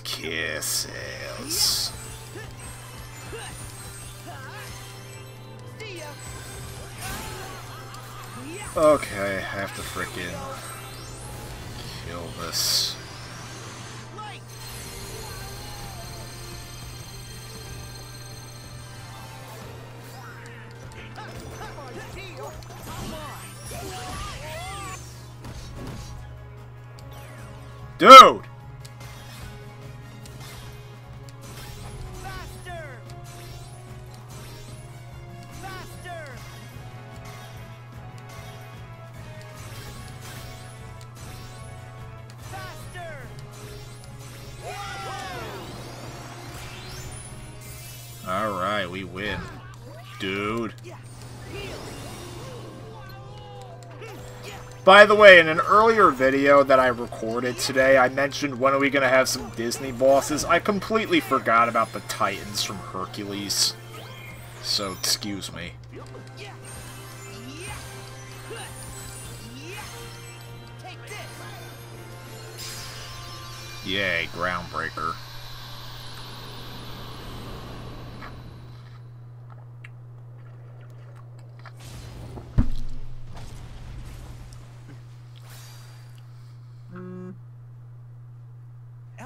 kisses. Okay, I have to frickin' kill this. Dude! Alright, we win. Dude. By the way, in an earlier video that I recorded today, I mentioned when are we going to have some Disney bosses. I completely forgot about the Titans from Hercules. So, excuse me. Yay, Groundbreaker.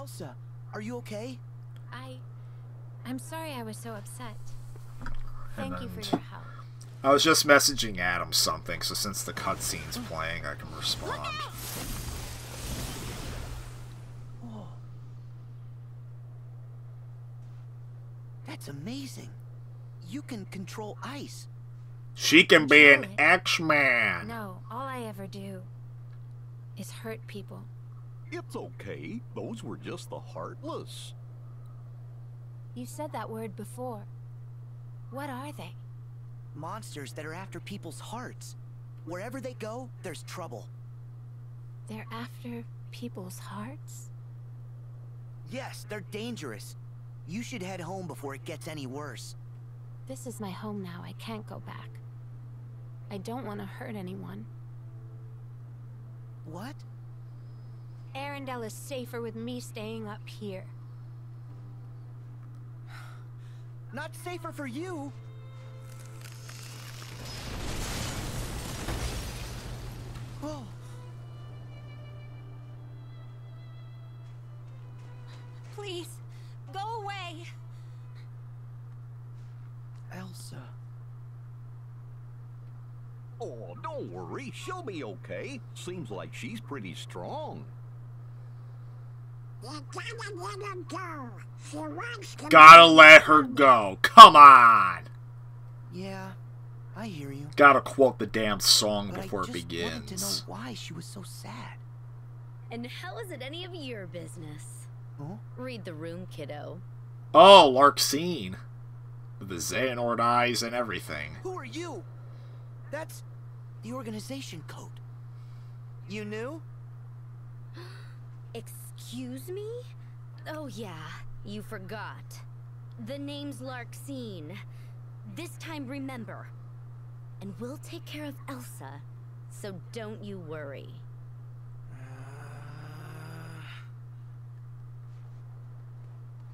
Elsa, are you okay? I... I'm sorry I was so upset. Thank you for your help. I was just messaging Adam something, so since the cutscene's playing, I can respond. Whoa. Oh. That's amazing. You can control ice. She can be an X-Man! No, all I ever do is hurt people. It's okay. Those were just the heartless. You said that word before. What are they? Monsters that are after people's hearts. Wherever they go, there's trouble. They're after people's hearts? Yes, they're dangerous. You should head home before it gets any worse. This is my home now. I can't go back. I don't want to hurt anyone. What? Arendelle is safer with me staying up here. Not safer for you. Oh, Please, go away. Elsa. Oh, don't worry. She'll be okay. Seems like she's pretty strong. You gotta let her go. She wants to Gotta let her go. Come on! Yeah, I hear you. Gotta quote the damn song But before I it just wanted to know begins. why she was so sad. And how is it any of your business? Huh? Read the room, kiddo. Oh, Larxene. With the Xehanort eyes and everything. Who are you? That's the organization code. You knew? Excuse me? Oh, yeah, you forgot. The name's Larxene. This time, remember. And we'll take care of Elsa, so don't you worry. Uh,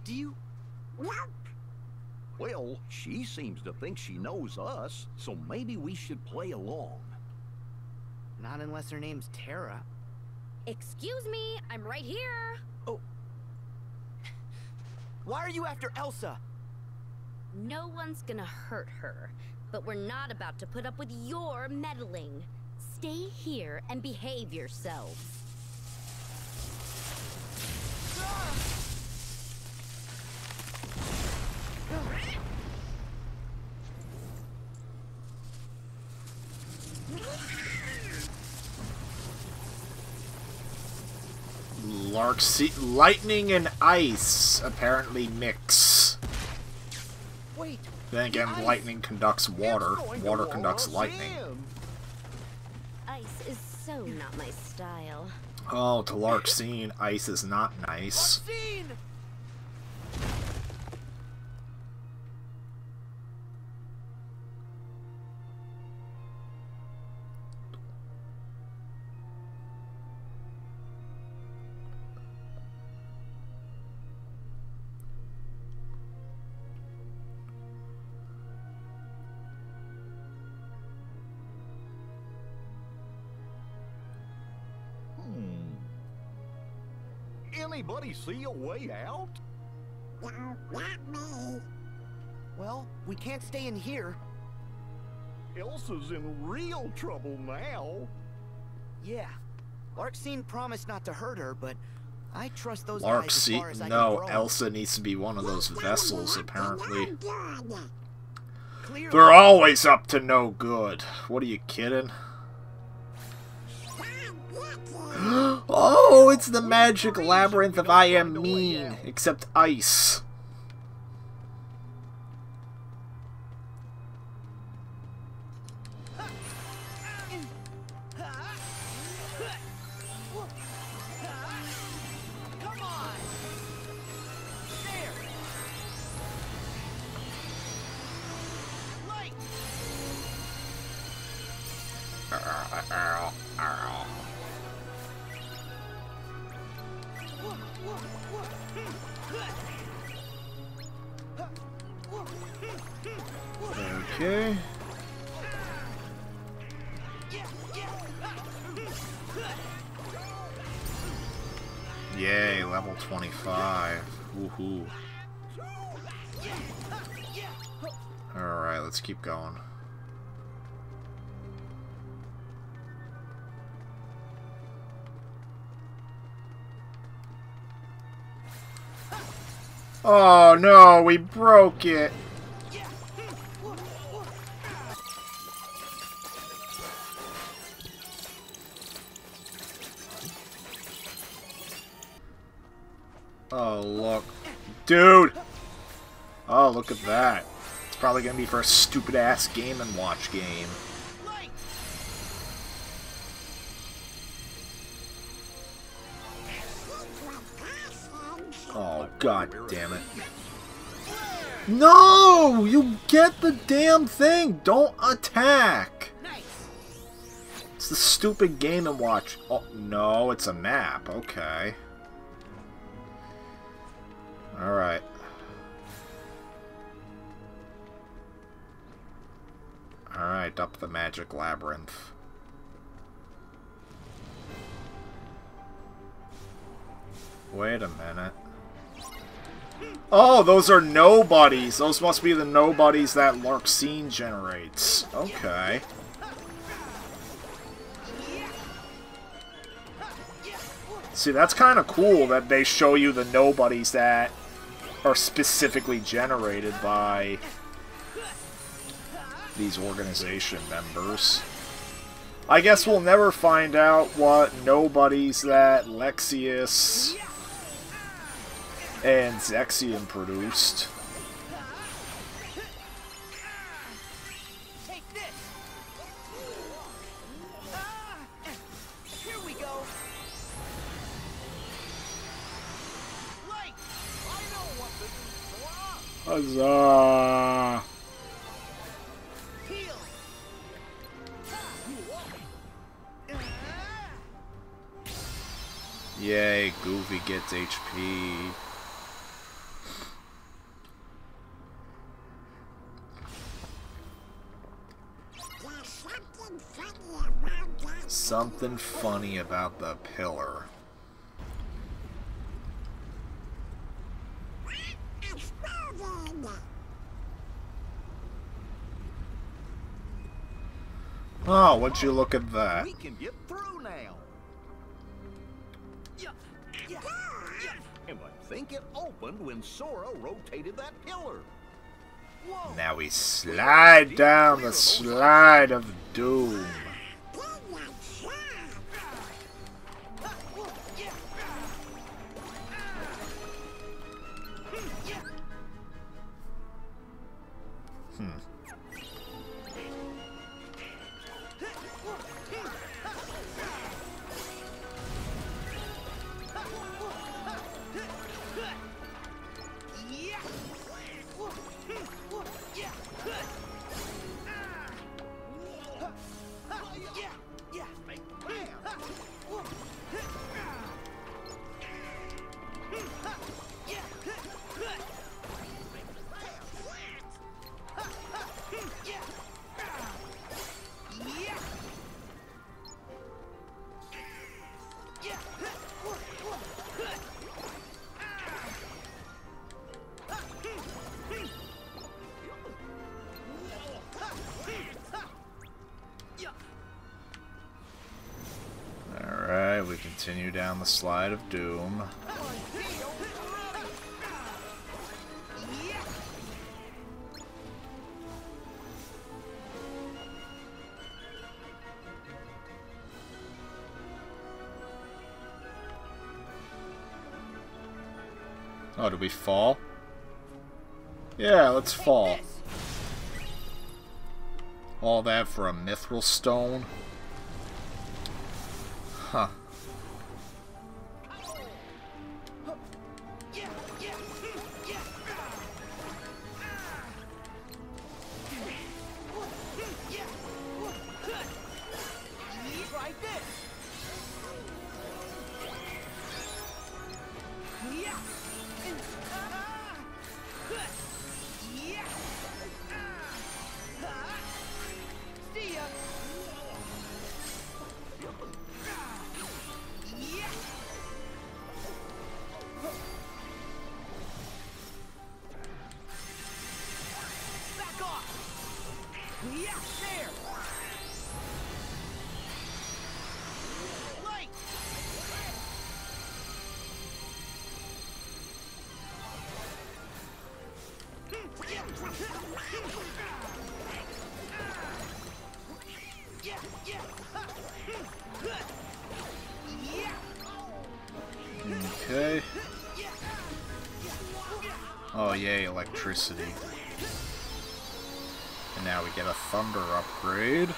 do you? Nope. Well, she seems to think she knows us, so maybe we should play along. Not unless her name's Tara. Excuse me, I'm right here. Oh. Why are you after Elsa? No one's gonna hurt her, but we're not about to put up with your meddling. Stay here and behave yourselves. Larxene. Lightning and ice apparently mix. Wait. Then again, Ice. lightning conducts water. It's going to Water conducts us lightning. in. Ice is so not my style. Oh, to Larxene, ice is not nice. Scene! Anybody see a way out? No, not me. Well, we can't stay in here. Elsa's in real trouble now. Yeah. Larxene promised not to hurt her, but I trust those Lark guys as far as I no, can throw 'em. Elsa needs to be one of those vessels apparently. Clearly, They're always up to no good. What are you kidding? Oh, it's the magic labyrinth of I am mean, except ice. 25. Woohoo. Alright, let's keep going. Oh no, we broke it. Oh, look. Dude! Oh, look at that. It's probably gonna be for a stupid ass game and watch game. Oh, god damn it. No! You get the damn thing! Don't attack! It's the stupid game and watch. Oh, no, it's a map. Okay. Alright. Alright, up the magic labyrinth. Wait a minute. Oh, those are nobodies. Those must be the nobodies that Larxene generates. Okay. See, that's kind of cool that they show you the nobodies that are specifically generated by these organization members. I guess we'll never find out what nobodies that Lexaeus and Zexion produced. Huzzah! Yay, Goofy gets HP. Something funny about the pillar. It's moving. Oh, would you look at that? We can get through now. Yeah! Yeah! And I think it opened when Sora rotated that pillar. Whoa! Now we slide down the slide of doom. Continue down the slide of doom. Oh, did we fall? Yeah, let's fall. All that for a mithril stone? Oh yay, electricity. And now we get a thunder upgrade.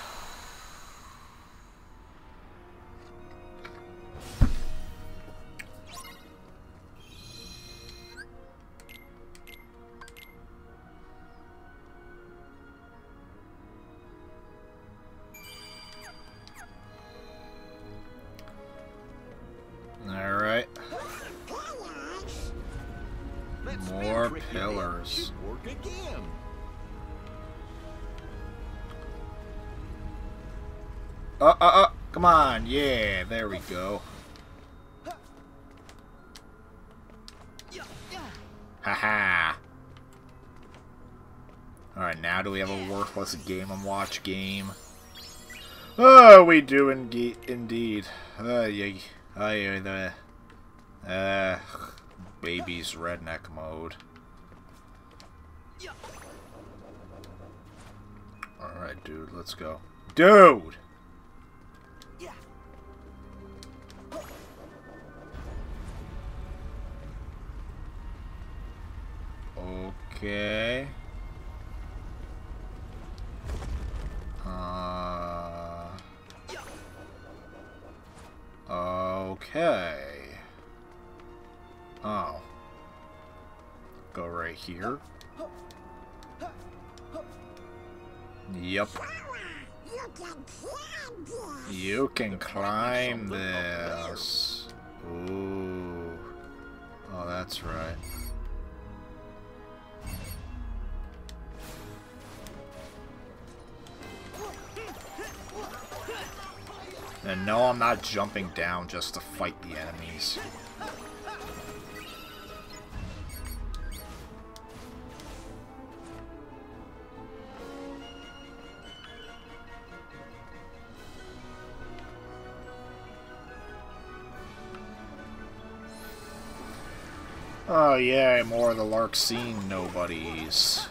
Haha. Alright, now do we have a worthless Game & Watch game? Oh, we do indeed. indeed. Uh, yeah, uh, the, uh, baby's redneck mode. Alright, dude, let's go. Dude! Okay. Uh. Okay. Oh. Go right here. Yep. You can climb this. Ooh. Oh, that's right. And no, I'm not jumping down just to fight the enemies. Oh yeah, more of the Larxene nobodies.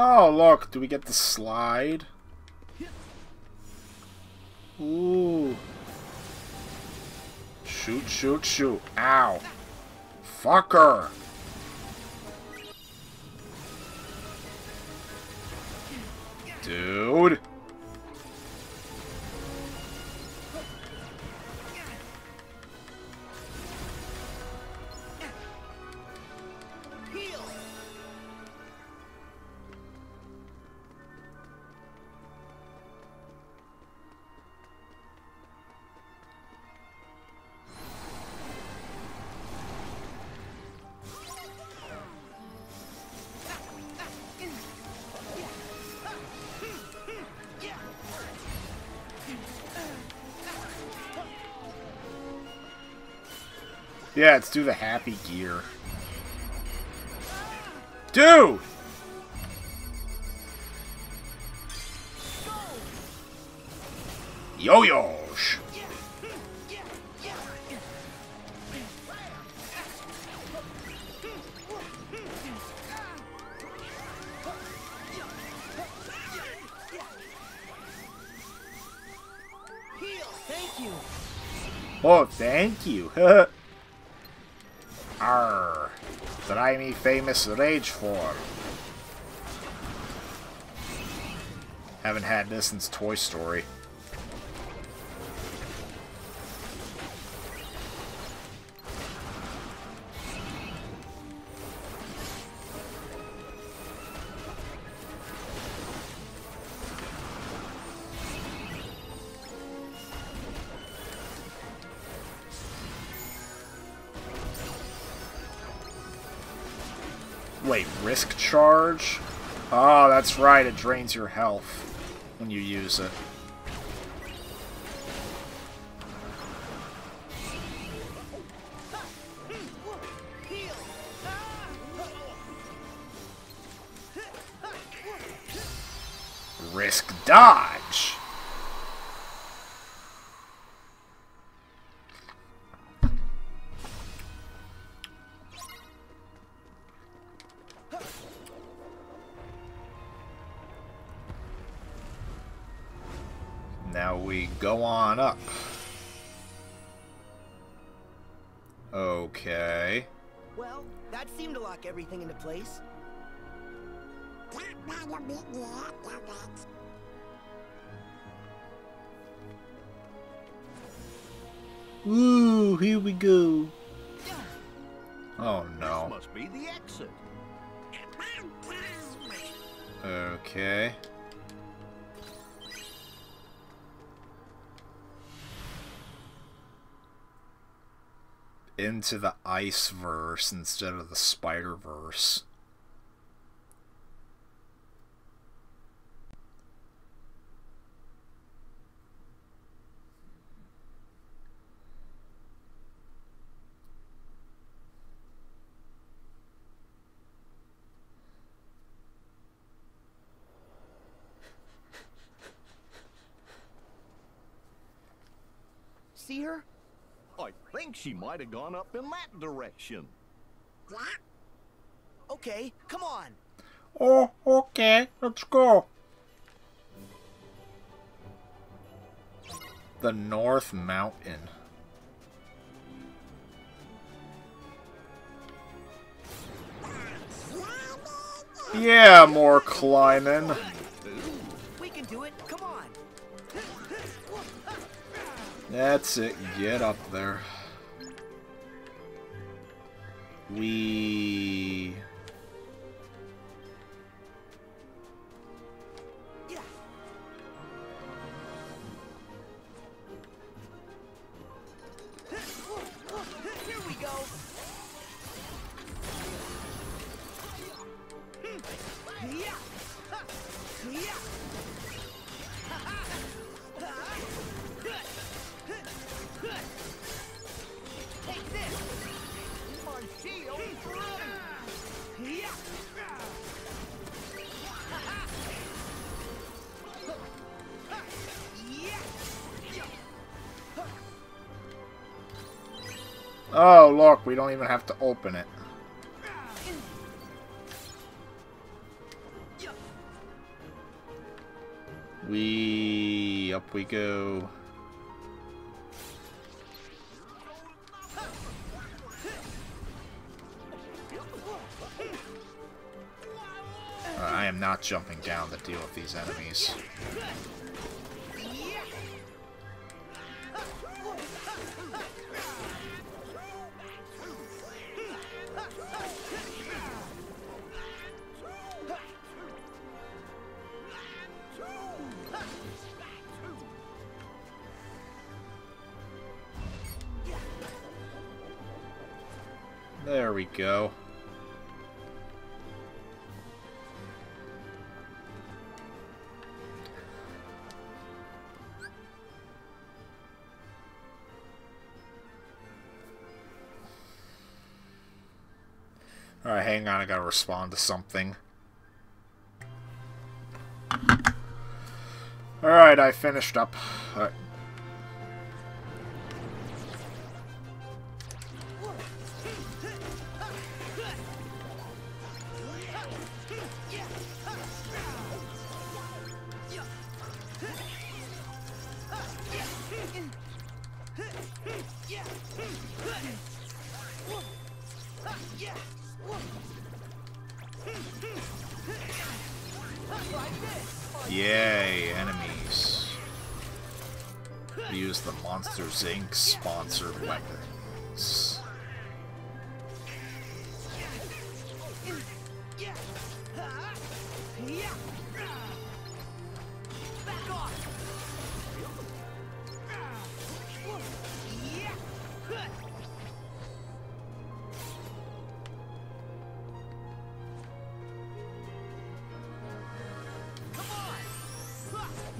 Oh, look, do we get the slide? Ooh. Shoot, shoot, shoot. Ow. Fucker. Yeah, let's do the happy gear. Dude! Yo-yos! Thank you. Oh, thank you. Famous rage form. Haven't had this since Toy Story. Charge? Oh, that's right, it drains your health when you use it. We go on up. Okay. Well, that seemed to lock everything into place. That might be the end of it. Ooh, here we go. Oh no. This no. must be the exit. Okay. Into the ice verse instead of the spider verse. See her? I think she might have gone up in that direction. Okay, come on. Oh, okay, let's go. The North Mountain. Yeah, more climbing. We can do it. Come on. That's it. Get up there. We. We don't even have to open it. We... up we go. Uh, I am not jumping down to deal with these enemies. Alright, hang on, I gotta respond to something. Alright, I finished up.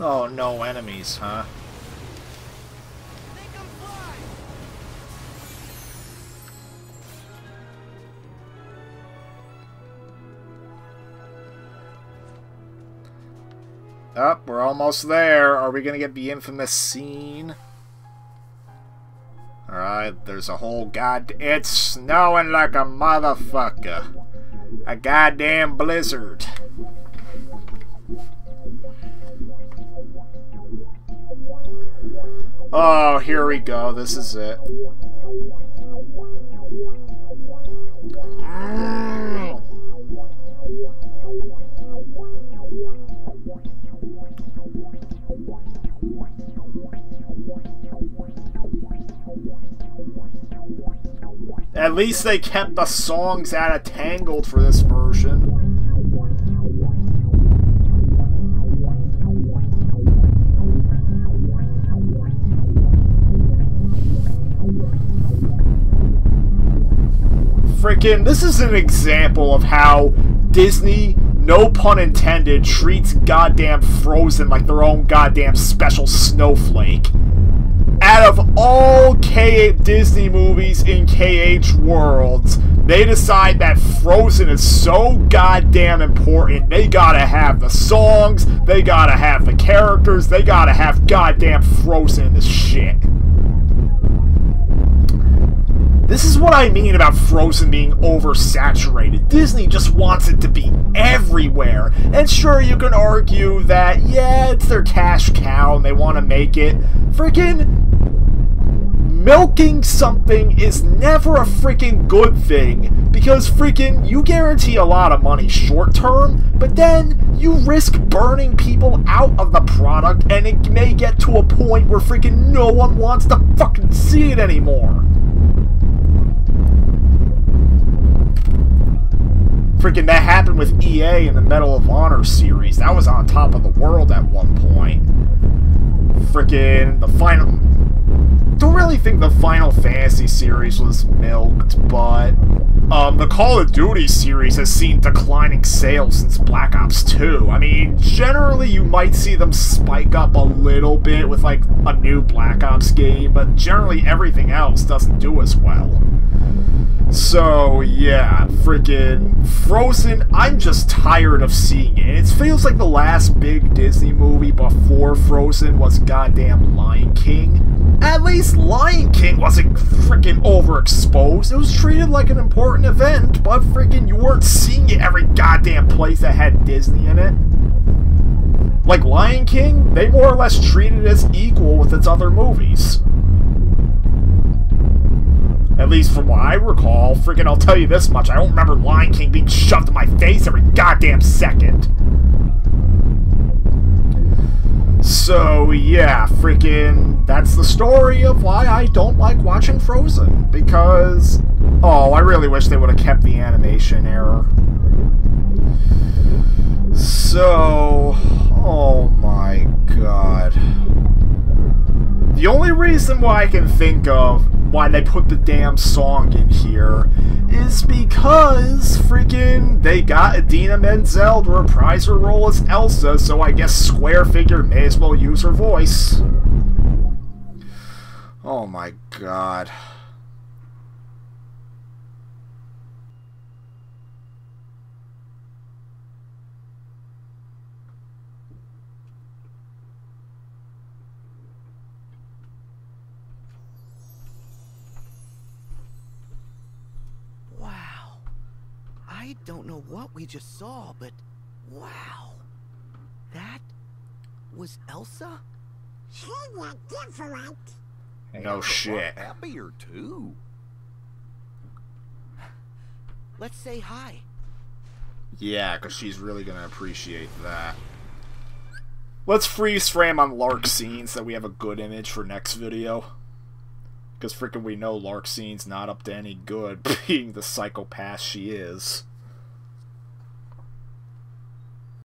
Oh, no enemies, huh? Up, oh, we're almost there. Are we gonna get the infamous scene? Alright, there's a whole god... It's snowing like a motherfucker. A goddamn blizzard. Oh, here we go. This is it. At least they kept the songs out of Tangled for this freaking this is an example of how Disney, no pun intended, treats goddamn Frozen like their own goddamn special snowflake. Out of all K Disney movies in KH worlds, they decide that Frozen is so goddamn important. They gotta have the songs, they gotta have the characters, they gotta have goddamn Frozen in this shit. This is what I mean about Frozen being oversaturated. Disney just wants it to be everywhere. And sure, you can argue that, yeah, it's their cash cow and they want to make it. Freaking milking something is never a freaking good thing because freaking you guarantee a lot of money short term, but then you risk burning people out of the product and it may get to a point where freaking no one wants to fucking see it anymore. Freaking that happened with EA in the Medal of Honor series. That was on top of the world at one point. Freaking the final... Don't really think the Final Fantasy series was milked, but... Um, the Call of Duty series has seen declining sales since Black Ops 2. I mean, generally you might see them spike up a little bit with, like, a new Black Ops game, but generally everything else doesn't do as well. So, yeah, freaking Frozen, I'm just tired of seeing it. It feels like the last big Disney movie before Frozen was goddamn Lion King. At least Lion King wasn't freaking overexposed. It was treated like an important event, but freaking you weren't seeing it every goddamn place that had Disney in it. Like Lion King, they more or less treated it as equal with its other movies. At least from what I recall, freaking I'll tell you this much, I don't remember Lion King being shoved in my face every goddamn second. So, yeah, freaking, that's the story of why I don't like watching Frozen. Because, oh, I really wish they would have kept the animation error. So, oh my god. The only reason why I can think of why they put the damn song in here is because freaking they got Idina Menzel to reprise her role as Elsa, so I guess Square Figure may as well use her voice. Oh my god. Wow. I don't know what we just saw, but wow. That was Elsa? She was different. No shit. Happier too. Let's say hi. Yeah, because she's really going to appreciate that. Let's freeze frame on Larxene so that we have a good image for next video. Because freaking we know Larxene's not up to any good, being the psychopath she is.